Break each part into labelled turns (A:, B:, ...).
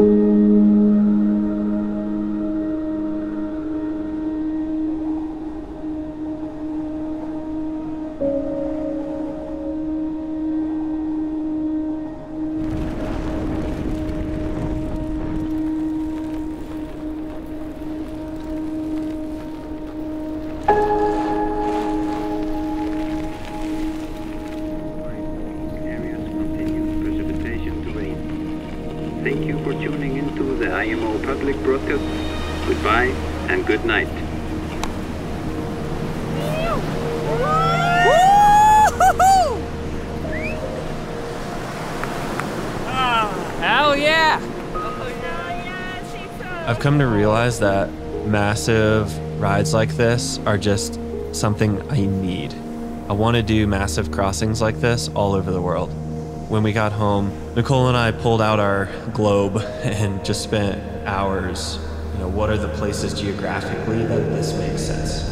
A: areas
B: Come to realize that massive rides like this are just something I need. I want to do massive crossings like this all over the world. When we got home, Nicole and I pulled out our globe and just spent hours. You know, what are the places geographically that this makes sense?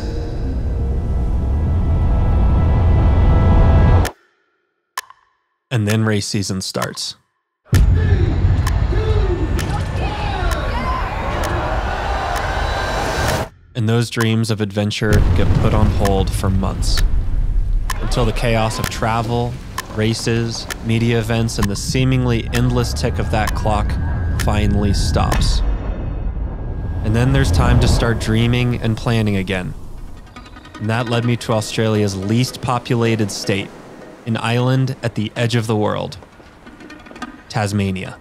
B: And then race season starts. And those dreams of adventure get put on hold for months until the chaos of travel, races, media events, and the seemingly endless tick of that clock finally stops. And then there's time to start dreaming and planning again. And that led me to Australia's least populated state, an island at the edge of the world Tasmania.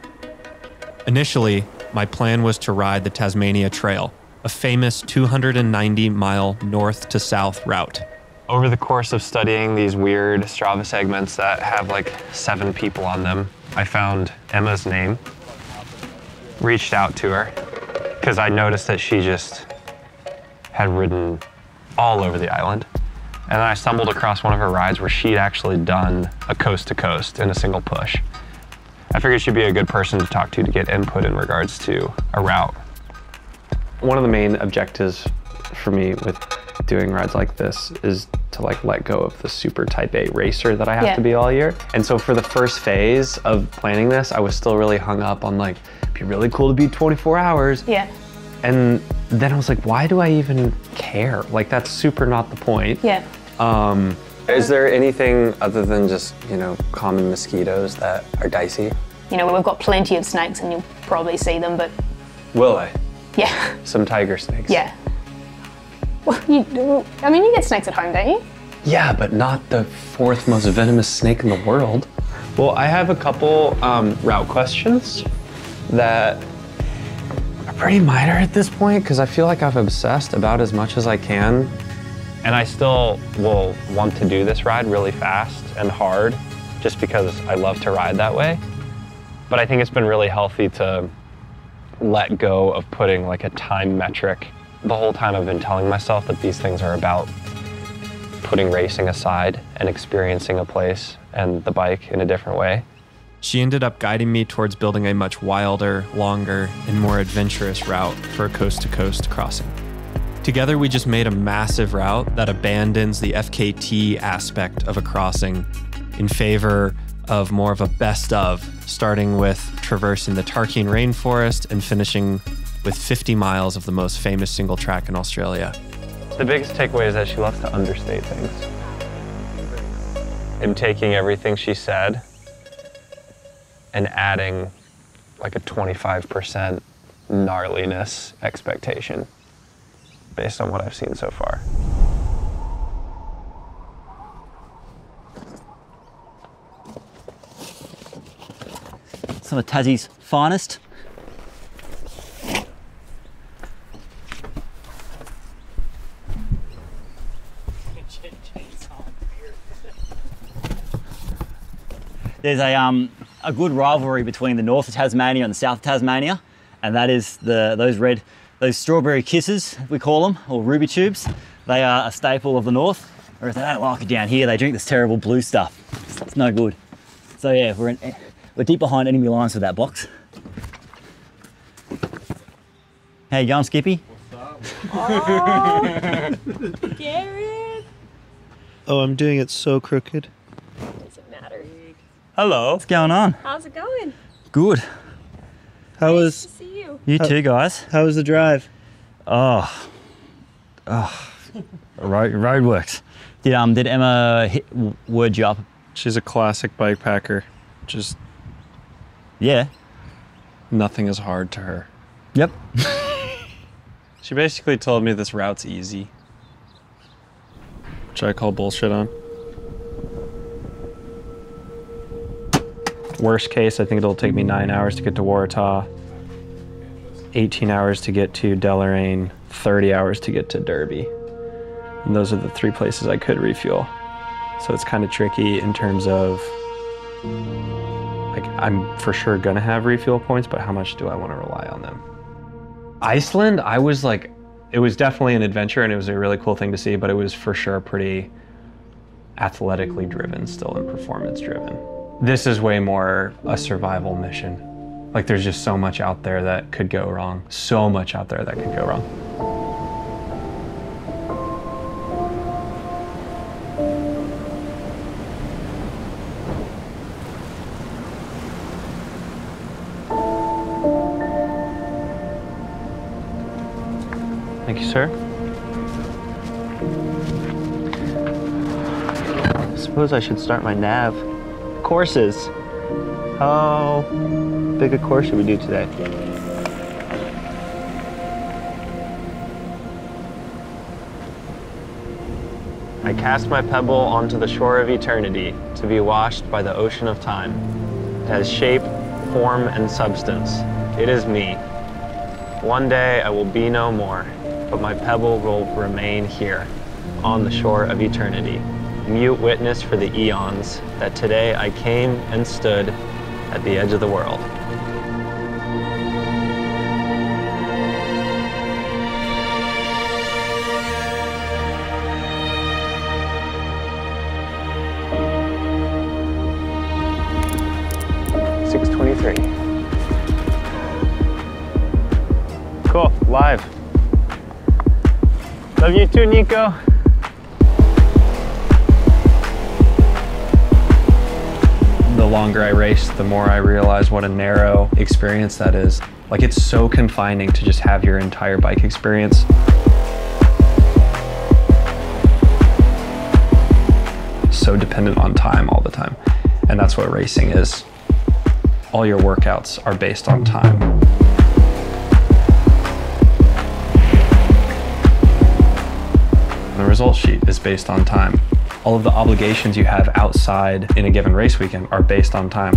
B: Initially, my plan was to ride the Tasmania Trail, a famous 290 mile north to south route. Over the course of studying these weird Strava segments that have like seven people on them, I found Emma's name, reached out to her, because I noticed that she just had ridden all over the island. And then I stumbled across one of her rides where she'd actually done a coast to coast in a single push. I figured she'd be a good person to talk to to get input in regards to a route. One of the main objectives for me with doing rides like this is to like let go of the super type A racer that I have
C: Yeah.
B: to be all year. And so for the first phase of planning this, I was still really hung up on like, it'd be really cool to be 24 hours.
C: Yeah.
B: And then I was like, why do I even care? Like that's super not the point.
C: Yeah.
B: Um, is there anything other than just, you know, common mosquitoes that are dicey?
C: You know, we've got plenty of snakes and you'll probably see them, but
B: Will I?
C: Yeah.
B: Some tiger snakes.
C: Yeah. Well, you, I mean, you get snakes at home, don't you?
B: Yeah, but not the fourth most venomous snake in the world. Well, I have a couple um, route questions that are pretty minor at this point because I feel like I've obsessed about as much as I can. And I still will want to do this ride really fast and hard just because I love to ride that way. But I think it's been really healthy to let go of putting like a time metric. The whole time I've been telling myself that these things are about putting racing aside and experiencing a place and the bike in a different way. She ended up guiding me towards building a much wilder, longer, and more adventurous route for a coast to coast crossing. Together, we just made a massive route that abandons the FKT aspect of a crossing in favor of more of a best of, starting with traversing the Tarkine rainforest and finishing with 50 miles of the most famous single track in Australia. The biggest takeaway is that she loves to understate things. I'm taking everything she said and adding like a 25% gnarliness expectation based on what I've seen so far.
D: Some of Tassie's finest. There's a, um, a good rivalry between the north of Tasmania and the south of Tasmania, and that is the those red, those strawberry kisses we call them, or ruby tubes. They are a staple of the north, whereas they don't like it down here. They drink this terrible blue stuff. It's no good. So yeah, we're in, we're deep behind enemy lines with that box. How you going, Skippy?
E: Garrett!
F: Oh, I'm doing it so crooked.
E: Doesn't matter.
D: Hello. What's going on?
E: How's it going?
D: Good.
F: How was
E: See you.
D: You too, guys.
F: how was the drive?
D: Oh, oh, road road works. Did um did Emma hit, word you up?
B: She's a classic bike packer. Just
D: Yeah.
B: nothing is hard to her.
D: Yep.
B: She basically told me this route's easy. Which I call bullshit on. Worst case, I think it'll take me nine hours to get to Waratah, 18 hours to get to Deloraine, 30 hours to get to Derby. And those are the three places I could refuel. So it's kind of tricky in terms of like I'm for sure gonna have refuel points, but how much do I want to rely on them? Iceland, I was like, it was definitely an adventure and it was a really cool thing to see, but it was for sure pretty athletically driven still and performance driven. This is way more a survival mission. Like there's just so much out there that could go wrong. So much out there that could go wrong. Sir. I suppose I should start my nav. Courses. How big a course should we do today? I cast my pebble onto the shore of eternity to be washed by the ocean of time. It has shape, form, and substance. It is me. One day I will be no more, but my pebble will remain here, on the shore of eternity, mute witness for the eons that today I came and stood at the edge of the world. Love you too, Nico. The longer I race, the more I realize what a narrow experience that is. Like, it's so confining to just have your entire bike experience. So dependent on time all the time. And that's what racing is. All your workouts are based on time. The result sheet is based on time. All of the obligations you have outside in a given race weekend are based on time.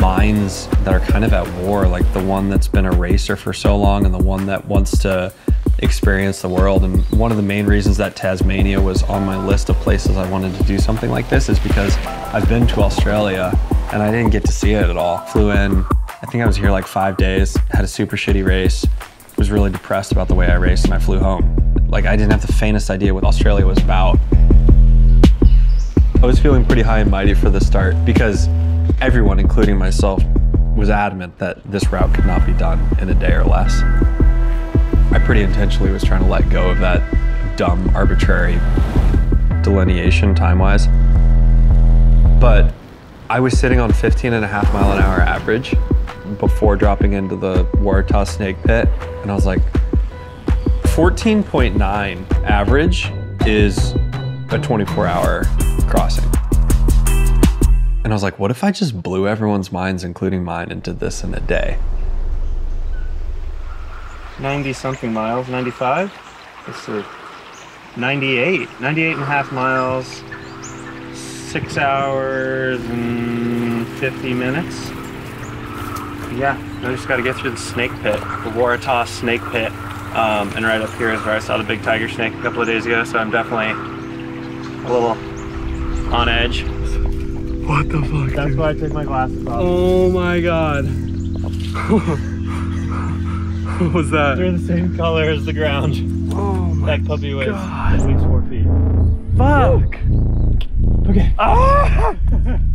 B: Minds that are kind of at war, like the one that's been a racer for so long and the one that wants to experience the world. And one of the main reasons that Tasmania was on my list of places I wanted to do something like this is because I've been to Australia and I didn't get to see it at all. Flew in, I think I was here like five days, had a super shitty race, was really depressed about the way I raced, and I flew home. Like, I didn't have the faintest idea what Australia was about. I was feeling pretty high and mighty for the start because everyone, including myself, was adamant that this route could not be done in a day or less. I pretty intentionally was trying to let go of that dumb, arbitrary delineation time wise. But I was sitting on 15 and a half mile an hour average before dropping into the Waratah Snake Pit, and I was like, 14.9 average is a 24 hour crossing. And I was like, what if I just blew everyone's minds, including mine, into this in a day?
G: 90 something miles, 95? This is 98, 98 and a half miles, six hours and 50 minutes. Yeah, I just got to get through the snake pit, the Waratah snake pit. Um, and right up here is where I saw the big tiger snake a couple of days ago, so I'm definitely a little on edge.
F: What the fuck?
G: That's why I took my glasses off.
F: Oh my god. what was that?
G: They're the same color as the ground.
F: Oh my god.
G: That puppy weighs at least four feet.
F: fuck.
G: Okay.
F: Ah!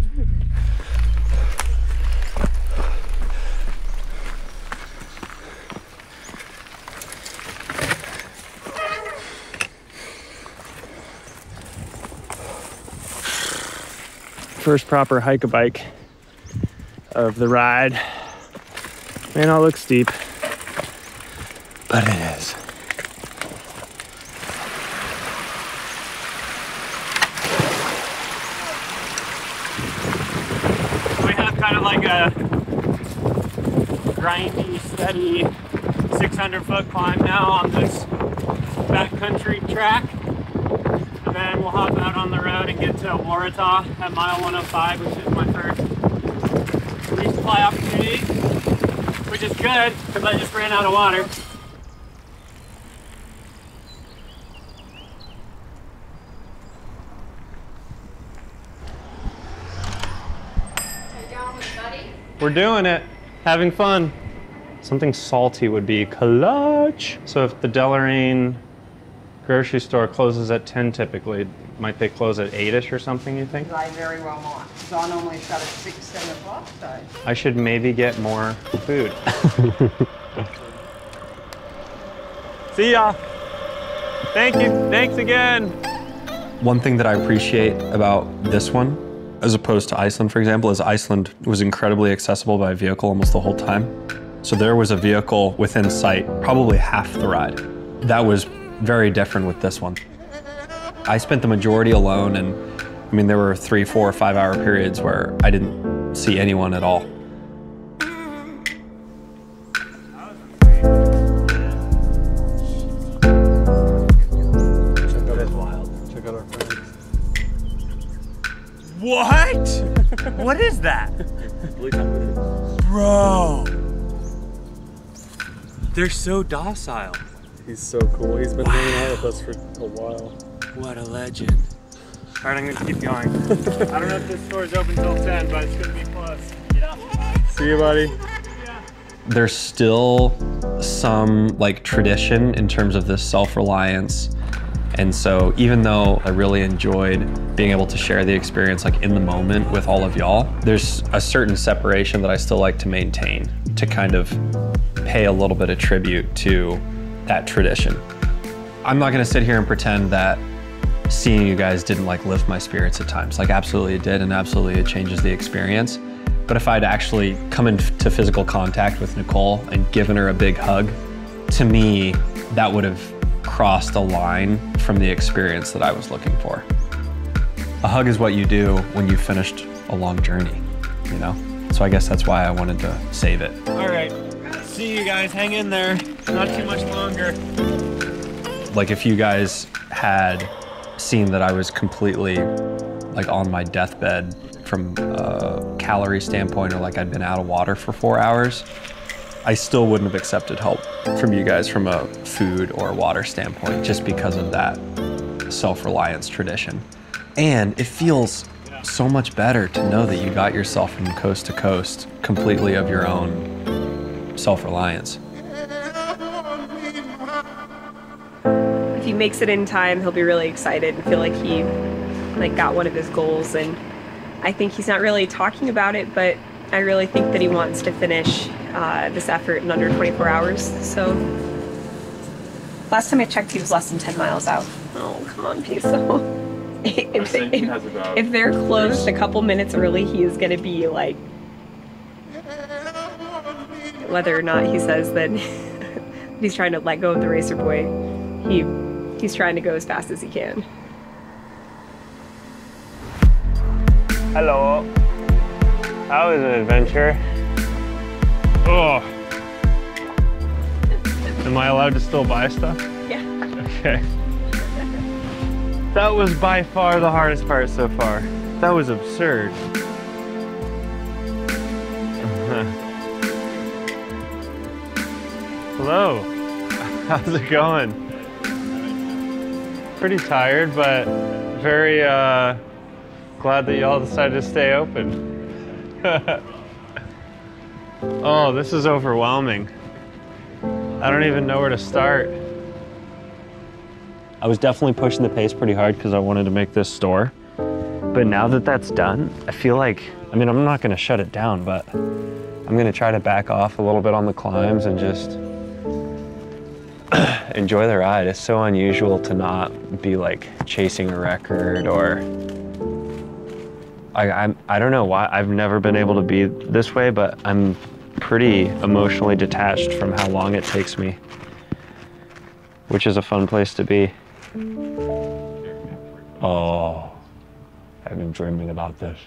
G: First proper hike a bike of the ride. May not look steep, but it is. We have kind of like a grindy, steady 600 foot climb now on this backcountry track. And then we'll hop out on the road and get to Waratah at mile 105, which is my first resupply opportunity, which is good because I just ran out of water. We're doing it, having fun. Something salty would be clutch. So if the Deloraine grocery store closes at 10 typically, might they close at 8ish or something, you think?
E: I very well might. So I normally shut at six, seven o'clock, so.
G: I should maybe get more food. See ya. Thank you. Thanks again.
B: One thing that I appreciate about this one, as opposed to Iceland, for example, is Iceland was incredibly accessible by vehicle almost the whole time. So there was a vehicle within sight probably half the ride. That was very different with this one. I spent the majority alone, and I mean, there were three, four, five hour periods where I didn't see anyone at all. That's wild. Check out our friends.
F: What? what is that? Bro. They're so docile.
G: He's so cool. He's been hanging out with us for a while.
F: What a legend.
G: All right, I'm gonna keep going. I don't know if this store is open till 10, but it's gonna be close. Get up. See you, buddy.
B: there's still some like tradition in terms of this self-reliance and so even though i really enjoyed being able to share the experience like in the moment with all of y'all there's a certain separation that i still like to maintain to kind of pay a little bit of tribute to that tradition i'm not going to sit here and pretend that seeing you guys didn't like lift my spirits at times like absolutely it did and absolutely it changes the experience but if I'd actually come into physical contact with Nicole and given her a big hug, to me, that would have crossed a line from the experience that I was looking for. A hug is what you do when you've finished a long journey, you know? So I guess that's why I wanted to save it.
G: All right. See you guys. Hang in there. Not too much longer.
B: Like if you guys had seen that I was completely like on my deathbed from a calorie standpoint or like I'd been out of water for four hours, I still wouldn't have accepted help from you guys from a food or water standpoint just because of that self-reliance tradition. And it feels so much better to know that you got yourself from coast to coast completely of your own self-reliance.
H: if he makes it in time, he'll be really excited and feel like he like got one of his goals. And I think he's not really talking about it, but I really think that he wants to finish uh, this effort in under 24 hours. So last time I checked, he was less than 10 miles out. Oh, come on, Piso. if, if, if they're closed a couple minutes early, he is going to be like, whether or not he says that he's trying to let go of the racer boy, he he's trying to go as fast as he can.
G: Hello. That was an adventure. Oh. Am I allowed to still buy stuff?
H: Yeah.
G: Okay. That was by far the hardest part so far. That was absurd. Hello. How's it going? Pretty tired, but very uh, glad that y'all decided to stay open. oh, this is overwhelming. I don't even know where to start. I was definitely pushing the pace pretty hard because I wanted to make this store. But now that that's done, I feel like, I mean, I'm not going to shut it down, but I'm going to try to back off a little bit on the climbs and just enjoy the ride. It's so unusual to not be like chasing a record or
B: I, I'm, I don't know why. I've never been able to be this way, but I'm pretty emotionally detached from how long it takes me, which is a fun place to be. Oh, I've been dreaming about this.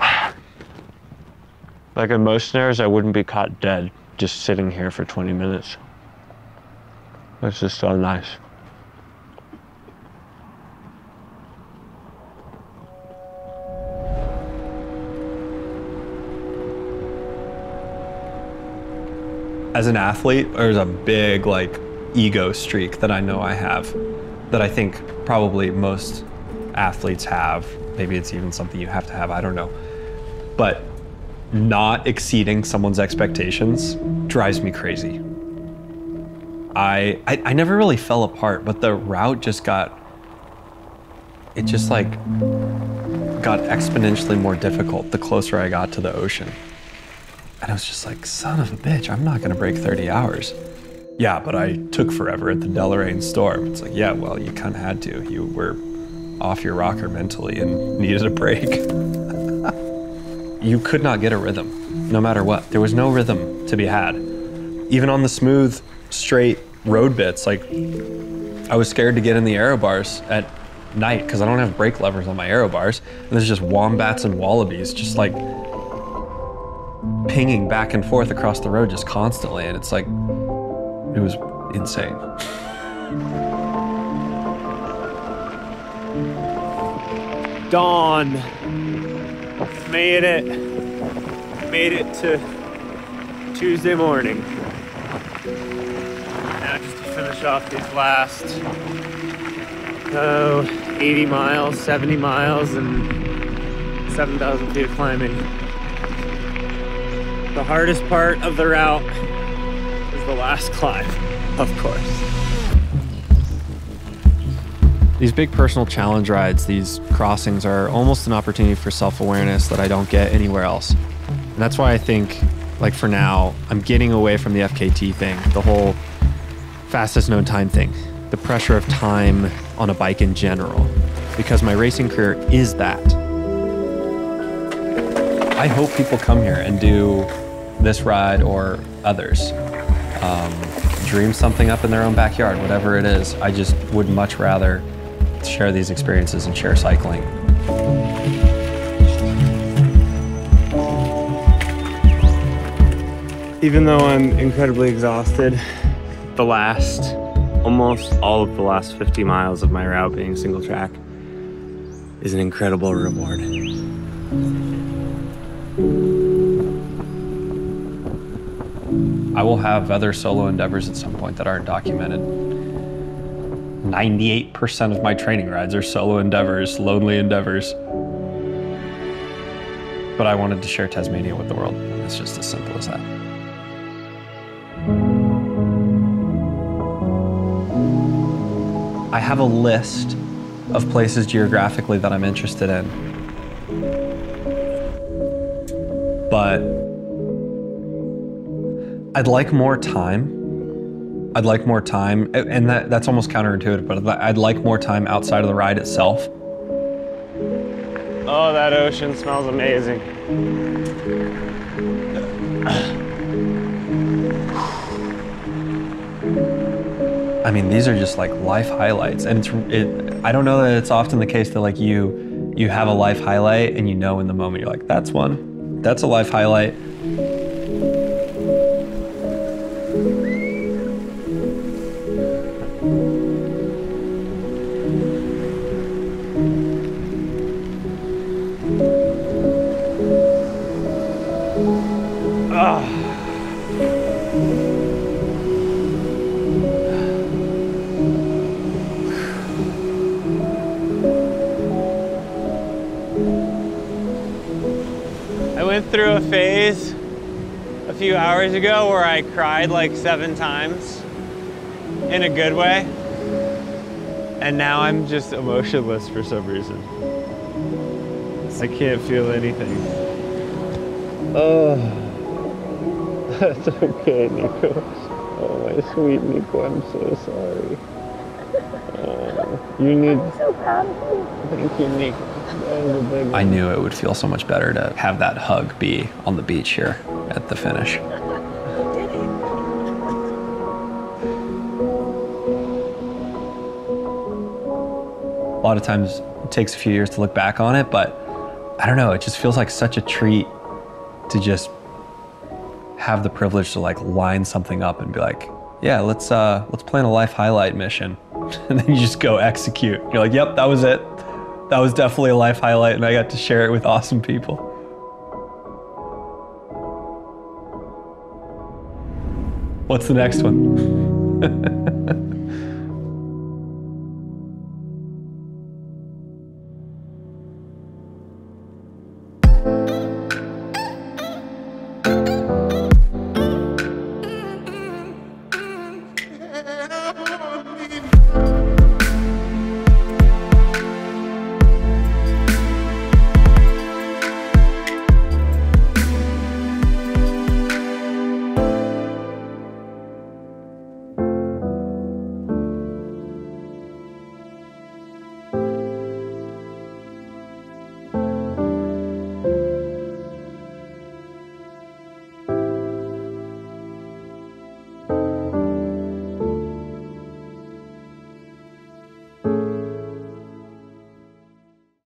B: Like in most snares, I wouldn't be caught dead just sitting here for 20 minutes. It's just so nice. As an athlete, there's a big like ego streak that I know I have that I think probably most athletes have. Maybe it's even something you have to have, I don't know. But not exceeding someone's expectations drives me crazy. I, I I never really fell apart, but the route just got it just like got exponentially more difficult the closer I got to the ocean. And I was just like, son of a bitch, I'm not gonna break 30 hours. Yeah, but I took forever at the Deloraine storm. It's like, yeah, well, you kind of had to. You were off your rocker mentally and needed a break. you could not get a rhythm, no matter what. There was no rhythm to be had. Even on the smooth, straight road bits, like I was scared to get in the aero bars at night because I don't have brake levers on my aero bars. And there's just wombats and wallabies just like pinging back and forth across the road just constantly. And it's like, it was insane.
G: Dawn. Made it. Made it to Tuesday morning. Now just to finish off these last oh 80 miles, 70 miles, and 7,000 feet of climbing. The hardest part of the route is the last climb, of course.
B: These big personal challenge rides, these crossings are almost an opportunity for self awareness that I don't get anywhere else. And that's why I think, like for now, I'm getting away from the FKT thing, the whole fastest known time thing, the pressure of time on a bike in general, because my racing career is that. I hope people come here and do this ride or others. Um, dream something up in their own backyard, whatever it is. I just would much rather share these experiences and share cycling.
G: Even though I'm incredibly exhausted, the last, almost all of the last 50 miles of my route being single track is an incredible reward.
B: I will have other solo endeavors at some point that aren't documented. 98% of my training rides are solo endeavors, lonely endeavors. But I wanted to share Tasmania with the world. It's just as simple as that. I have a list of places geographically that I'm interested in. But I'd like more time. I'd like more time, and that, that's almost counterintuitive, but I'd like more time outside of the ride itself.
G: Oh, that ocean smells amazing.
B: I mean, these are just like life highlights, and it's it. I don't know that it's often the case that like you you have a life highlight and you know in the moment you're like, that's one, that's a life highlight.
G: Through a phase a few hours ago where I cried like seven times in a good way. And now I'm just emotionless for some reason. I can't feel anything. Oh, that's okay, Nico. Oh, my sweet Nico, I'm so sorry. Oh.
B: You need.
C: So proud of you.
B: Thank you, Nick. I knew it would feel so much better to have that hug be on the beach here at the finish. A lot of times it takes a few years to look back on it, but I don't know, it just feels like such a treat to just have the privilege to like line something up and be like, yeah, let's uh let's plan a life highlight mission. And then you just go execute. You're like, yep, that was it. That was definitely a life highlight and I got to share it with awesome people. What's the next one?